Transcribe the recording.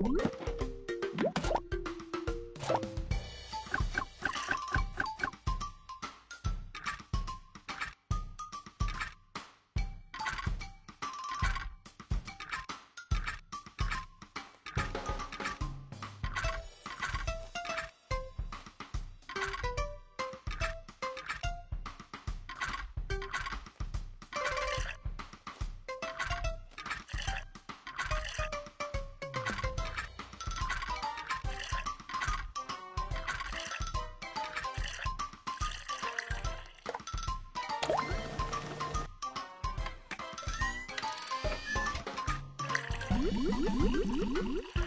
you Mm-hmm.